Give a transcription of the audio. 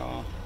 야.